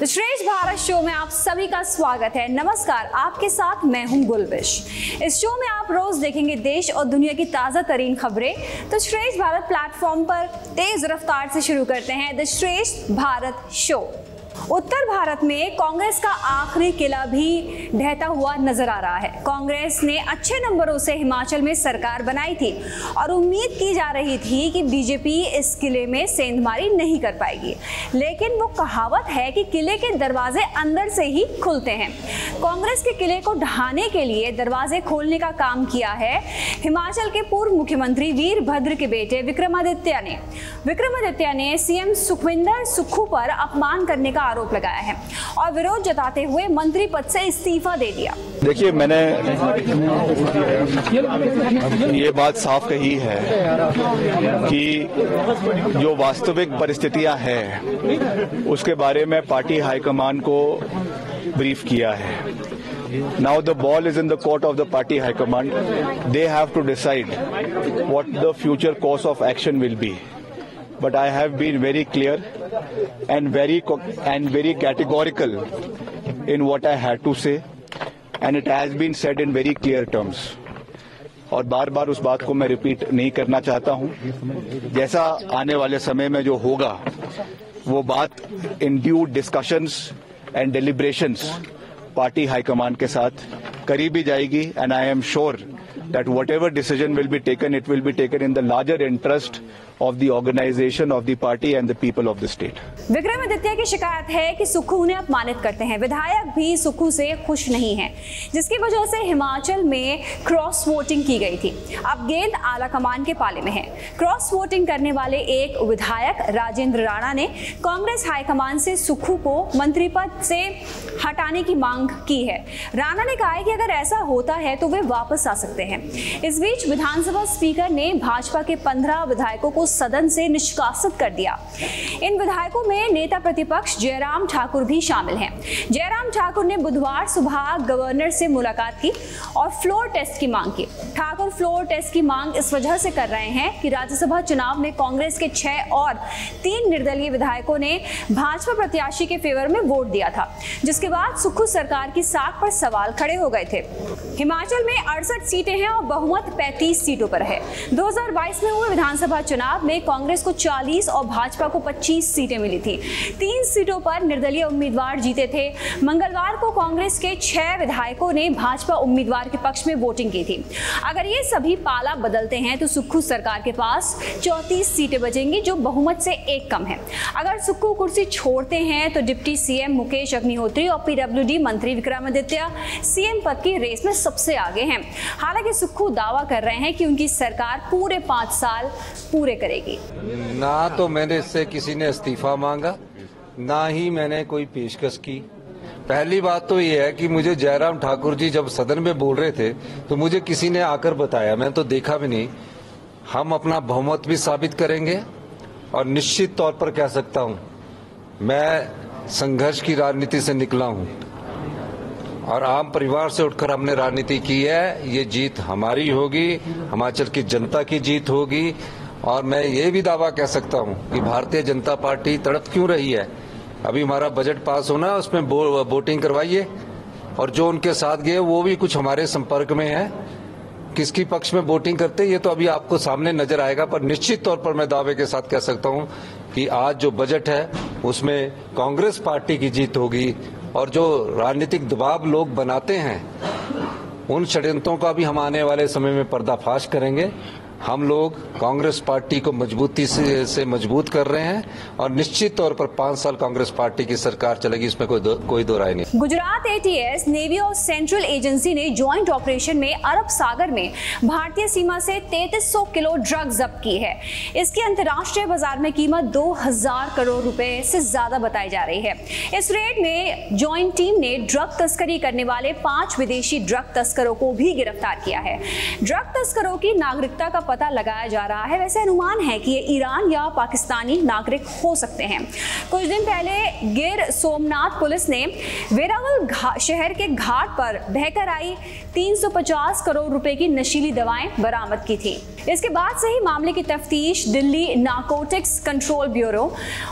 तो श्रेष्ठ भारत शो में आप सभी का स्वागत है। नमस्कार, आपके साथ मैं हूँ गुलविश। इस शो में आप रोज देखेंगे देश और दुनिया की ताज़ा तरीन खबरें। तो श्रेष्ठ भारत प्लेटफॉर्म पर तेज रफ्तार से शुरू करते हैं द श्रेष्ठ भारत शो। उत्तर भारत में कांग्रेस का आखिरी किला भी ढहता हुआ नज़र आ रहा है। कांग्रेस ने अच्छे नंबरों से हिमाचल में सरकार बनाई थी और उम्मीद की जा रही थी कि बीजेपी इस किले में सेंधमारी नहीं कर पाएगी। लेकिन वो कहावत है कि किले के दरवाजे अंदर से ही खुलते हैं। कांग्रेस के किले को ढहाने के लिए दरवाजे खोलने का काम किया है हिमाचल के पूर्व मुख्यमंत्री वीरभद्र के बेटे विक्रमादित्य ने। विक्रमादित्य ने सीएम सुखविंदर सुक्खू पर अपमान करने का आरोप लगाया है और विरोध जताते हुए मंत्री पद से इस्तीफा दे दिया देखिए मैंने ये बात साफ़ कही है कि जो वास्तविक परिस्थितियाँ हैं उसके बारे में पार्टी हाईकमान को ब्रीफ किया है Now the ball is in the court of the party high command. They have to decide what the future course of action will be. but i have been very clear and very and very categorical in what i had to say. And it has been said in very clear terms. और बार बार उस बात को मैं repeat नहीं करना चाहता हूँ। जैसा आने वाले समय में जो होगा, वो बात in due discussions and deliberations party high command के साथ करी भी जाएगी। And I am sure that whatever decision will be taken it will be taken in the larger interest of the organization, of the party and the people of the state. Vikramaditya की शिकायत है कि सुक्खू उन्हें अपमानित करते हैं। विधायक भी सुक्खू से खुश नहीं है, जिसकी वजह से हिमाचल में क्रॉस वोटिंग की गई थी। अब गेंद आला के पाले में है। क्रॉस वोटिंग करने वाले एक विधायक, राजेंद्र राणा ने कांग्रेस हाईकमान से सुक्खू को मंत्री पद से हटाने की मांग की है। राणा ने कहा है कि अगर ऐसा होता है तो वे वापस आ सकते हैं। इस बीच विधानसभा स्पीकर ने भाजपा के पंद्रह विधायकों को सदन से निष्कासित कर दिया। इन विधायकों में नेता प्रतिपक्ष जयराम ठाकुर भी शामिल हैं। जयराम ठाकुर ने बुधवार सुबह गवर्नर से मुलाकात की और फ्लोर टेस्ट की मांग की। ठाकुर फ्लोर टेस्ट की मांग इस वजह से कर रहे हैं कि राज्यसभा चुनाव में कांग्रेस के छह और तीन निर्दलीय विधायकों ने भाजपा प्रत्याशी के फेवर में वोट दिया था, जिसके बाद सुखू सरकार की साख पर सवाल खड़े हो गए थे। हिमाचल में अड़सठ सीटें हैं और बहुमत 35 सीटों पर है। 2022 में हुए विधानसभा चुनाव में कांग्रेस को 40 और भाजपा को 25 सीटें मिली थी। तीन सीटों पर निर्दलीय उम्मीदवार जीते थे। मंगलवार को कांग्रेस के छह विधायकों ने भाजपा उम्मीदवार के पक्ष में वोटिंग की थी। अगर ये सभी पाला बदलते हैं तो सुक्खू सरकार के पास चौतीस सीटें बचेंगी जो बहुमत से एक कम है। अगर सुक्खू कुर्सी छोड़ते हैं तो डिप्टी सीएम मुकेश अग्निहोत्री और पीडब्ल्यूडी मंत्री विक्रमादित्य सीएम पद की रेस में सबसे आगे हैं। हालाँकि सुक्खू दावा कर रहे हैं कि उनकी सरकार पूरे पाँच साल पूरे करेगी। ना तो मैंने इससे किसी ने इस्तीफा मांगा, ना ही मैंने कोई पेशकश की। पहली बात तो ये है कि मुझे जयराम ठाकुर जी जब सदन में बोल रहे थे तो मुझे किसी ने आकर बताया। मैंने तो देखा भी नहीं। हम अपना बहुमत भी साबित करेंगे और निश्चित तौर पर कह सकता हूँ, मैं संघर्ष की राजनीति से निकला हूँ। और आम परिवार से उठकर हमने राजनीति की है। ये जीत हमारी होगी, हिमाचल की जनता की जीत होगी। और मैं ये भी दावा कह सकता हूँ कि भारतीय जनता पार्टी तड़प क्यों रही है? अभी हमारा बजट पास होना है उसमें वोटिंग करवाइए। और जो उनके साथ गए, वो भी कुछ हमारे संपर्क में है। किसकी पक्ष में वोटिंग करते ये तो अभी आपको सामने नज़र आएगा, पर निश्चित तौर पर मैं दावे के साथ कह सकता हूँ कि आज जो बजट है, उसमें कांग्रेस पार्टी की जीत होगी। और जो राजनीतिक दबाव लोग बनाते हैं, उन षड्यंत्रों का भी हम आने वाले समय में पर्दाफाश करेंगे। हम लोग कांग्रेस पार्टी को मजबूती से, से मज़बूत कर रहे हैं और निश्चित तौर पर पाँच साल कांग्रेस पार्टी की सरकार चलेगी इसमें कोई दो, कोई दो राय नहीं। गुजरात एटीएस नेवी और सेंट्रल एजेंसी ने ज्वाइंट ऑपरेशन में अरब सागर में भारतीय सीमा से 3300 किलो ड्रग जब्त की है। इसकी अंतर्राष्ट्रीय बाज़ार में कीमत 2000 करोड़ रुपए से ज़्यादा बताई जा रही है। इस रेड में ज्वाइंट टीम ने ड्रग तस्करी करने वाले पाँच विदेशी ड्रग तस्करों को भी गिरफ़्तार किया है। ड्रग तस्करों की नागरिकता का पता लगाया जा रहा है। वैसे अनुमान है कि ये ईरान या पाकिस्तानी नागरिक हो सकते हैं। कुछ दिन पहले गिर सोमनाथ पुलिस ने वेरावल शहर के घाट पर बहकर आई 350 करोड़ रुपए की नशीली दवाएँ बरामद की थी। इसके बाद से ही मामले की तफ्तीश दिल्ली नार्कोटिक्स कंट्रोल ब्यूरो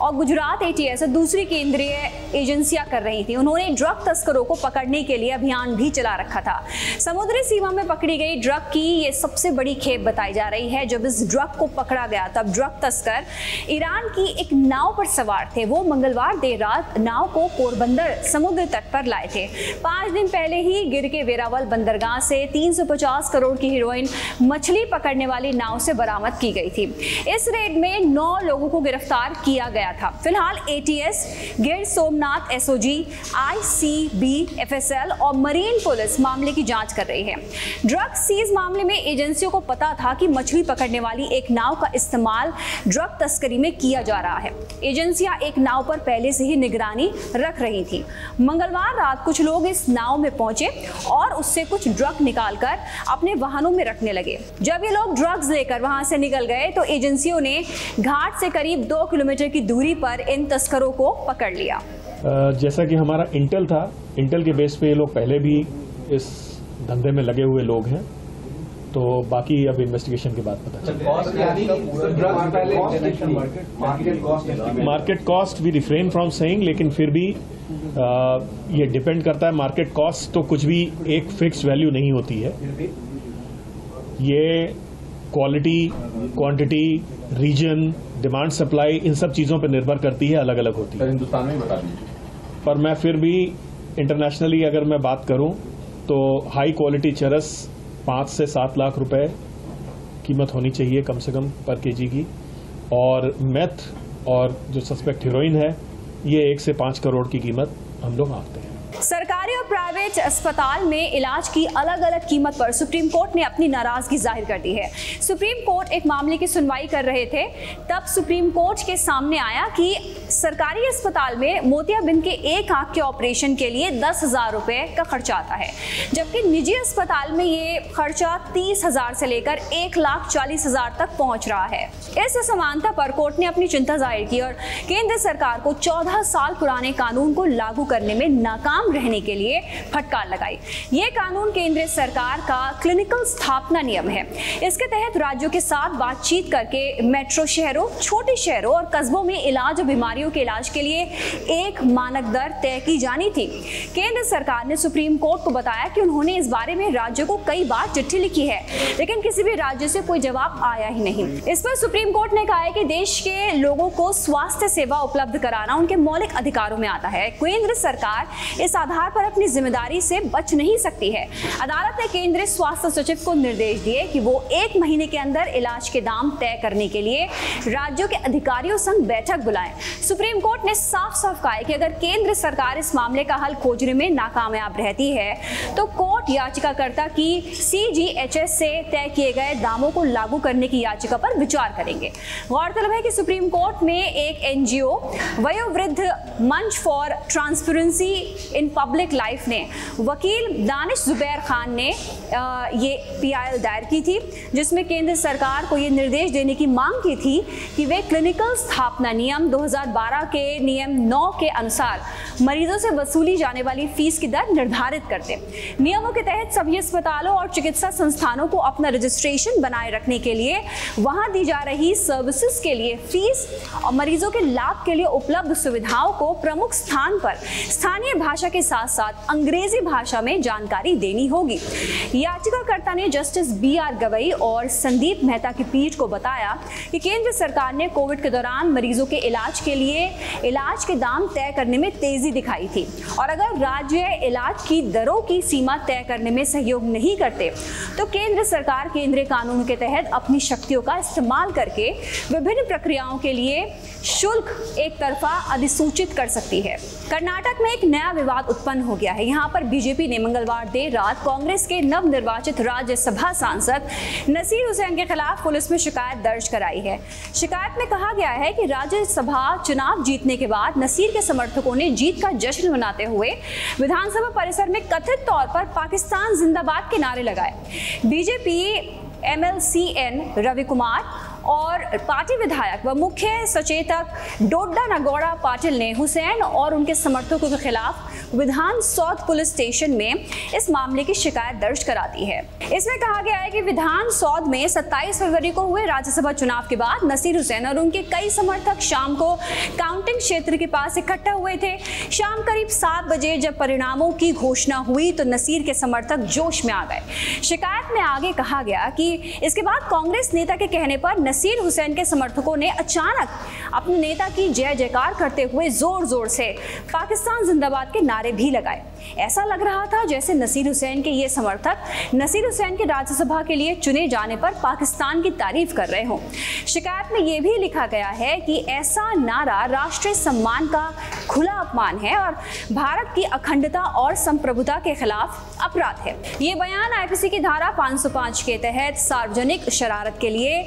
और गुजरात एटीएस दूसरी केंद्रीय एजेंसियाँ कर रही थी। उन्होंने ड्रग तस्करों को पकड़ने के लिए अभियान भी चला रखा था। समुद्री सीमा में पकड़ी गई ड्रग की ये सबसे बड़ी खेप बताई जा रही है। जब इस ड्रग को पकड़ा गया, तब ड्रग तस्कर ईरान की एक नाव पर सवार थे। वो मंगलवार देर रात नाव को पोरबंदर समुद्र तट पर लाए थे। पाँच दिन पहले ही गिर के वेरावल बंदरगाह से 350 करोड़ की हीरोइन मछली पकड़ने वाली नाव से बरामद की गई थी। इस रेड में नौ लोगों को गिरफ़्तार किया गया था। फ़िलहाल ATS Gir Somnath SOG ICB FSL और मरीन पुलिस मामले की जाँच कर रही है। ड्रग सीज मामले में एजेंसियों को पता था कि मछली पकड़ने वाली एक नाव का इस्तेमाल ड्रग तस्करी में किया जा रहा है। एजेंसियाँ एक नाव पर पहले से ही निगरानी रख रही थी। मंगलवार रात कुछ लोग इस नाव में पहुँचे और उससे कुछ ड्रग निकालकर अपने वाहनों में रखने लगे। जब ये लोग ड्रग्स लेकर वहाँ से निकल गए तो एजेंसियों ने घाट से करीब दो किलोमीटर की दूरी पर इन तस्करों को पकड़ लिया। जैसा कि हमारा इंटेल था इंटेल के बेस पे ये लोग पहले भी इस धंधे में लगे हुए लोग हैं। तो बाकी अब इन्वेस्टिगेशन के बाद पता चलेगा। Market cost we refrain from saying लेकिन फिर भी आ, ये डिपेंड करता है। मार्केट कॉस्ट तो कुछ भी एक फिक्स वैल्यू नहीं होती है। ये quality quantity reason demand supply इन सब चीज़ों पर निर्भर करती है अलग अलग होती है। हिंदुस्तान में बता दीजिए। पर मैं फिर भी इंटरनेशनली अगर मैं बात करूँ तो हाई क्वालिटी चरस पाँच से सात लाख रुपए कीमत होनी चाहिए कम से कम पर केजी की। और मेथ और जो सस्पेक्ट हीरोइन है, ये एक से पाँच करोड़ की कीमत हम लोग आते हैं। सरकारी और प्राइवेट अस्पताल में इलाज की अलग अलग कीमत पर सुप्रीम कोर्ट ने अपनी नाराज़गी ज़ाहिर कर दी है। सुप्रीम कोर्ट एक मामले की सुनवाई कर रहे थे, तब सुप्रीम कोर्ट के सामने आया कि सरकारी अस्पताल में मोतियाबिंद के एक आँख के ऑपरेशन के लिए दस हज़ार रुपए का खर्चा आता है, जबकि निजी अस्पताल में ये खर्चा तीस हज़ार से लेकर एक लाख चालीस हज़ार तक पहुँच रहा है। इस असमानता पर कोर्ट ने अपनी चिंता ज़ाहिर की और केंद्र सरकार को चौदह साल पुराने कानून को लागू करने में नाकाम रहने के लिए फटकार लगाई। ये कानून केंद्र सरकार का क्लिनिकल स्थापना नियम है। इसके तहत राज्यों के साथ बातचीत करके मेट्रो शहरों, छोटे शहरों और कस्बों में इलाज और बीमारियों के इलाज के लिए एक मानक दर तय की जानी थी। केंद्र सरकार ने सुप्रीम कोर्ट को बताया कि उन्होंने इस बारे में राज्यों को कई बार चिट्ठी लिखी है, लेकिन किसी भी राज्य से कोई जवाब आया ही नहीं। इस पर सुप्रीम कोर्ट ने कहा है कि देश के लोगों को स्वास्थ्य सेवा उपलब्ध कराना उनके मौलिक अधिकारों में आता है। केंद्र सरकार इस आधार पर अपनी ज़िम्मेदारी से बच नहीं सकती है। अदालत ने केंद्रीय स्वास्थ्य सचिव को निर्देश दिए कि वो एक महीने के अंदर इलाज के दाम तय करने के लिए राज्यों के अधिकारियों संग बैठक बुलाएँ। सुप्रीम कोर्ट ने साफ़ साफ़ कहा कि अगर केंद्र सरकार इस मामले का हल खोजने में नाकामयाब रहती है तो कोर्ट याचिकाकर्ता की सीजीएचएस से तय किए गए दामों को लागू करने की याचिका पर विचार करेंगे। गौरतलब है कि सुप्रीम कोर्ट में एक एनजीओ वयोवृद्ध मंच for transparency in public life ने, वकील दानिश जुबैर खान ने ये पीआईएल दायर की थी, जिसमें केंद्र सरकार को ये निर्देश देने की मांग की थी कि वे क्लिनिकल स्थापना नियम 2012 के नियम 9 के अनुसार मरीजों से वसूली जाने वाली फ़ीस की दर निर्धारित करते नियमों के तहत सभी अस्पतालों और चिकित्सा संस्थानों को अपना रजिस्ट्रेशन बनाए रखने के लिए, वहाँ दी जा रही सर्विसेज़ के लिए फ़ीस और मरीजों के लाभ के लिए उपलब्ध सुविधाओं को प्रमुख स्थान पर स्थानीय भाषा के साथ साथ अंग्रेज़ी भाषा में जानकारी देनी होगी। याचिकाकर्ता ने जस्टिस बी आर गवई और संदीप मेहता की पीठ को बताया कि केंद्र सरकार ने कोविड के दौरान मरीजों के इलाज के लिए इलाज के दाम तय करने में तेज़ी दिखाई थी। और अगर राज्य इलाज की दरों की सीमा तय करने में सहयोग नहीं करते तो केंद्र सरकार केंद्रीय कानून के तहत अपनी शक्तियों का इस्तेमाल करके विभिन्न प्रक्रियाओं के लिए शुल्क एक तरफा अधिसूचित कर सकती है। कर्नाटक में एक नया विवाद उत्पन्न हो गया है। यहाँ पर बीजेपी ने मंगलवार देर रात कांग्रेस के नव निर्वाचित राज्यसभा सांसद नसीर हुसैन के खिलाफ पुलिस में शिकायत दर्ज कराई है। शिकायत में कहा गया है कि राज्यसभा चुनाव जीतने के बाद नसीर के समर्थकों ने जीत का जश्न मनाते हुए विधानसभा परिसर में कथित तौर पर पाकिस्तान जिंदाबाद के नारे लगाए। बीजेपी एमएलसीएन रवि कुमार और पार्टी विधायक व मुख्य सचेतक डोड्डा नगौड़ा पाटिल ने हुसैन और उनके समर्थकों के खिलाफ विधान सौद पुलिस स्टेशन में इस मामले की शिकायत दर्ज करा दी है। इसमें कहा गया है कि विधान सौद में 27 फरवरी को हुए राज्यसभा चुनाव के बाद नसीर हुसैन और उनके कई समर्थक शाम को काउंटिंग क्षेत्र के पास इकट्ठा हुए थे। शाम करीब सात बजे जब परिणामों की घोषणा हुई तो नसीर के समर्थक जोश में आ गए। शिकायत में आगे कहा गया कि इसके बाद कांग्रेस नेता के कहने पर नसीर हुसैन के समर्थकों ने अचानक अपने नेता की जय जयकार करते हुए ज़ोर ज़ोर से पाकिस्तान जिंदाबाद के नारे भी लगाए। ऐसा लग रहा था जैसे नसीर हुसैन के ये समर्थक नसीर हुसैन के राज्यसभा के लिए चुने जाने पर पाकिस्तान की तारीफ़ कर रहे हों। शिकायत में यह भी लिखा गया है कि ऐसा नारा राष्ट्रीय सम्मान का खुला अपमान है और भारत की अखंडता और संप्रभुता के खिलाफ अपराध है। ये बयान आईपीसी की धारा 505 के तहत सार्वजनिक शरारत के लिए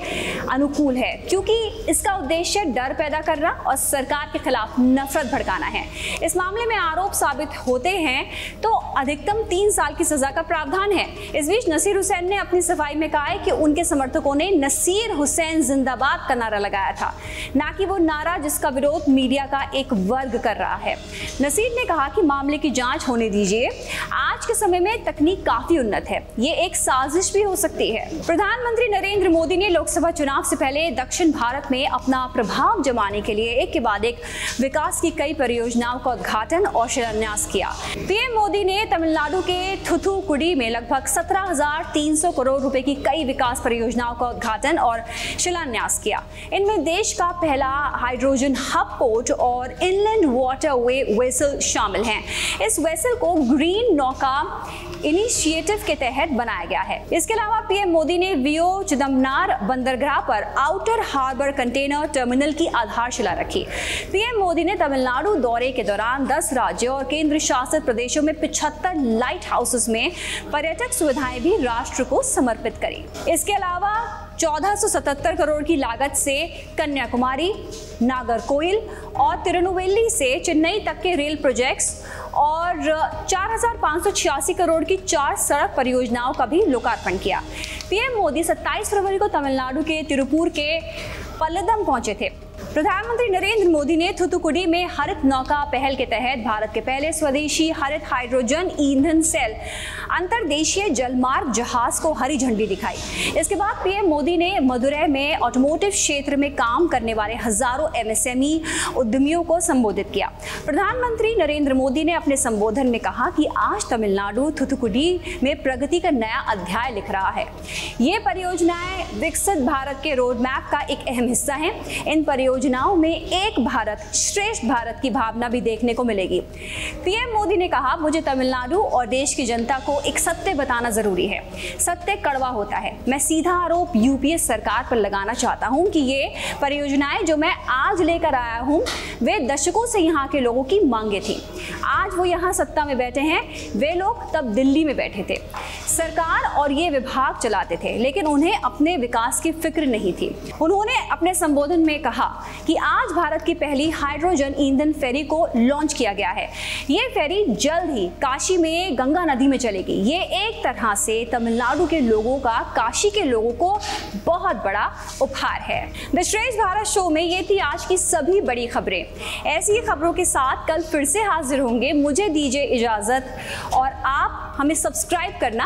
अनुकूल है, क्योंकि इसका उद्देश्य डर पैदा करना और सरकार के खिलाफ नफरत भड़काना है। इस मामले में आरोप साबित होते हैं तो अधिकतम तीन साल की सजा का प्रावधान है। इस बीच नसीर हुसैन ने अपनी सफ़ाई में कहा है कि उनके समर्थकों ने नसीर हुसैन जिंदाबाद का नारा लगाया था। ना कि वो नारा जिसका विरोध मीडिया का एक वर्ग कर रहा है। नसीर ने कहा कि मामले की जाँच होने दीजिए। आज के समय में तकनीक काफ़ी उन्नत है। ये एक साजिश भी हो सकती है। प्रधानमंत्री नरेंद्र मोदी ने लोकसभा चुनाव से पहले दक्षिण भारत में अपना प्रभाव जमाने के लिए एक के बाद एक विकास की कई परियोजनाओं का उद्घाटन और शिलान्यास किया। पीएम मोदी ने तमिलनाडु के थुथुकुडी में लगभग 17,300 करोड़ रुपए की कई विकास परियोजनाओं का उद्घाटन और शिलान्यास किया। इनमें देश का पहला हाइड्रोजन हब पोर्ट और इनलैंड वाटर वे वेसल शामिल हैं। इस वेसल को ग्रीन नौका इनिशिएटिव के तहत बनाया गया है। इसके अलावा पीएम मोदी ने वियो चिदम्बनार बंदरगाह पर आउटर हार्बर कंटेनर टर्मिनल की आधारशिला रखी। पीएम मोदी ने तमिलनाडु दौरे के दौरान 10 राज्यों और केंद्र शासित प्रदेशों में 75 लाइट हाउसेस में पर्यटक सुविधाएँ भी राष्ट्र को समर्पित करी। इसके अलावा 1477 करोड़ की लागत से कन्याकुमारी, नागरकोइल और तिरुनुवेली से चेन्नई तक के रेल प्रोजेक्ट्स और चार करोड़ की चार सड़क परियोजनाओं का भी लोकार्पण किया। पीएम मोदी 27 फरवरी को तमिलनाडु के तिरुपुर के पल्लदम पहुँचे थे। प्रधानमंत्री नरेंद्र मोदी ने थुतुकुडी में हरित नौका पहल के तहत भारत के पहले स्वदेशी हरित हाइड्रोजन ईंधन सेल, अंतरदेशीय जलमार्ग जहाज़ को हरी झंडी दिखाई। इसके बाद पीएम मोदी ने मदुरै में ऑटोमोटिव क्षेत्र में काम करने वाले हज़ारों एमएसएमई उद्यमियों को संबोधित किया। प्रधानमंत्री नरेंद्र मोदी ने अपने संबोधन में कहा कि आज तमिलनाडु थुथुकुडी में प्रगति का नया अध्याय लिख रहा है। ये परियोजनाएँ विकसित भारत के रोड मैप का एक अहम हिस्सा है। इन परियोजनाओं में एक भारत श्रेष्ठ भारत की भावना भी देखने को मिलेगी। पीएम मोदी ने कहा, मुझे तमिलनाडु और देश की जनता को एक सत्य बताना ज़रूरी है। सत्य कड़वा होता है। मैं सीधा आरोप यूपीए सरकार पर लगाना चाहता हूँ कि ये परियोजनाएँ जो मैं आज लेकर आया हूँ, वे दशकों से यहाँ के लोगों की मांगे थी। आज वो यहाँ सत्ता में बैठे हैं। वे लोग तब दिल्ली में बैठे थे। सरकार और ये विभाग चलाते थे, लेकिन उन्हें अपने विकास की फ़िक्र नहीं थी। उन्होंने अपने संबोधन में कहा कि आज भारत की पहली हाइड्रोजन ईंधन फेरी को लॉन्च किया गया है। ये फेरी जल्द ही काशी में गंगा नदी में चलेगी। ये एक तरह से तमिलनाडु के लोगों का, काशी के लोगों को बहुत बड़ा उपहार है। द भारत शो में ये थी आज की सभी बड़ी खबरें। ऐसी खबरों के साथ कल फिर से हाजिर होंगे। मुझे दीजिए इजाज़त और आप हमें सब्सक्राइब करना